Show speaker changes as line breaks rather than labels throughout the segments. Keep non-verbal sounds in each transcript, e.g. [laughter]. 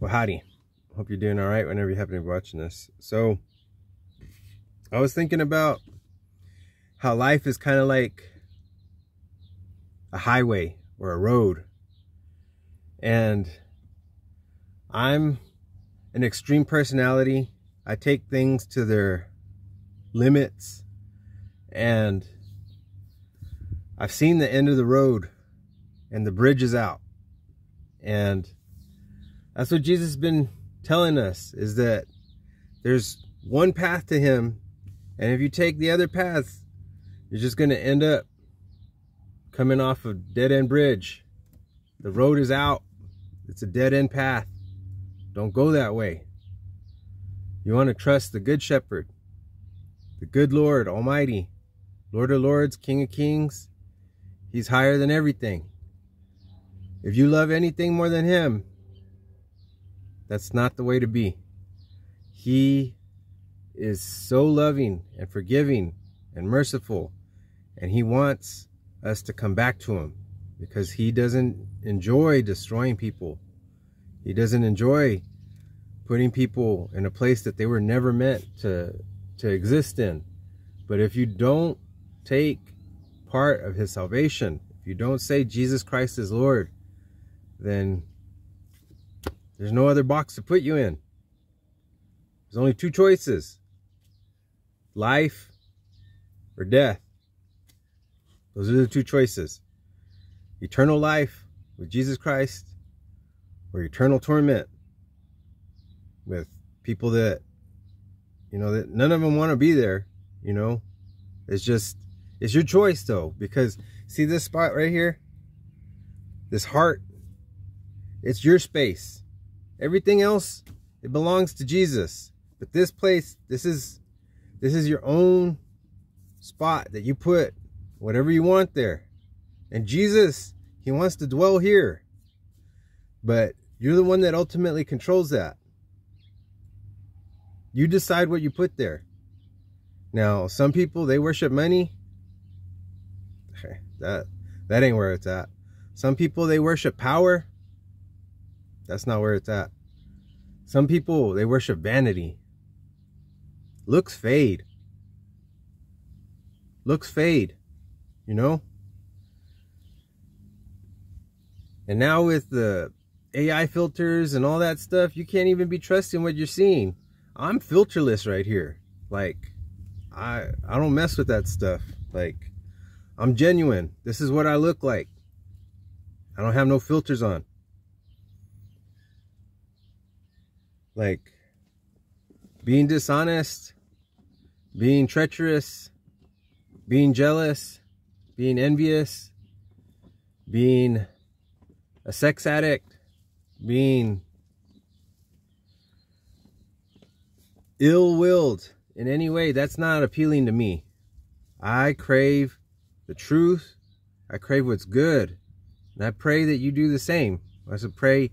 Well, howdy. Hope you're doing all right whenever you happen to be watching this. So, I was thinking about how life is kind of like a highway or a road. And I'm an extreme personality. I take things to their limits and I've seen the end of the road and the bridge is out. And that's what Jesus has been telling us is that there's one path to him and if you take the other paths you're just going to end up coming off a dead end bridge. The road is out. It's a dead end path. Don't go that way. You want to trust the good shepherd the good lord almighty lord of lords king of kings. He's higher than everything. If you love anything more than him that's not the way to be. He is so loving and forgiving and merciful. And he wants us to come back to him because he doesn't enjoy destroying people. He doesn't enjoy putting people in a place that they were never meant to, to exist in. But if you don't take part of his salvation, if you don't say Jesus Christ is Lord, then there's no other box to put you in. There's only two choices. Life or death. Those are the two choices. Eternal life with Jesus Christ or eternal torment with people that, you know, that none of them want to be there, you know. It's just, it's your choice though, because see this spot right here? This heart, it's your space. Everything else, it belongs to Jesus. But this place, this is this is your own spot that you put whatever you want there. And Jesus, he wants to dwell here. But you're the one that ultimately controls that. You decide what you put there. Now, some people, they worship money. [laughs] That, that ain't where it's at. Some people, they worship power. That's not where it's at. Some people, they worship vanity. Looks fade. Looks fade. You know? And now with the AI filters and all that stuff, you can't even be trusting what you're seeing. I'm filterless right here. Like, I I don't mess with that stuff. Like, I'm genuine. This is what I look like. I don't have no filters on. Like being dishonest, being treacherous, being jealous, being envious, being a sex addict, being ill-willed in any way, that's not appealing to me. I crave the truth. I crave what's good. And I pray that you do the same. I should pray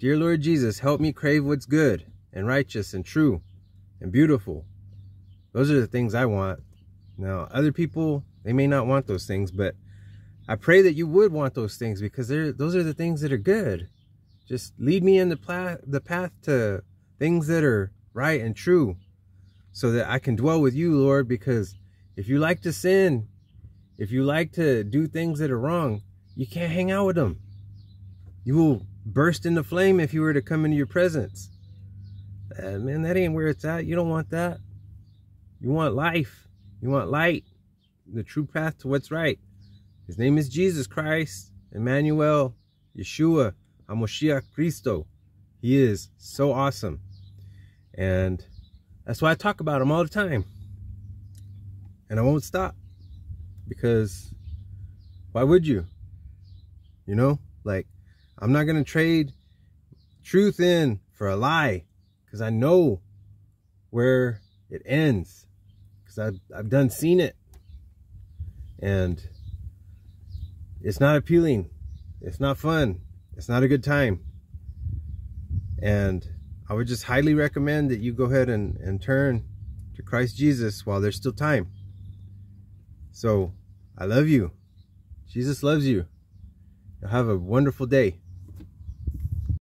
Dear Lord Jesus, help me crave what's good and righteous and true and beautiful. Those are the things I want. Now, other people, they may not want those things, but I pray that you would want those things because they're, those are the things that are good. Just lead me in the, the path to things that are right and true so that I can dwell with you, Lord, because if you like to sin, if you like to do things that are wrong, you can't hang out with them. You will burst into flame if you were to come into your presence. Uh, man, that ain't where it's at. You don't want that. You want life. You want light. The true path to what's right. His name is Jesus Christ, Emmanuel, Yeshua, HaMoshiach Christo. He is so awesome. And that's why I talk about him all the time. And I won't stop. Because why would you? You know, like I'm not going to trade truth in for a lie because I know where it ends because I've, I've done seen it and it's not appealing. It's not fun. It's not a good time. And I would just highly recommend that you go ahead and, and turn to Christ Jesus while there's still time. So I love you. Jesus loves you. Have a wonderful day.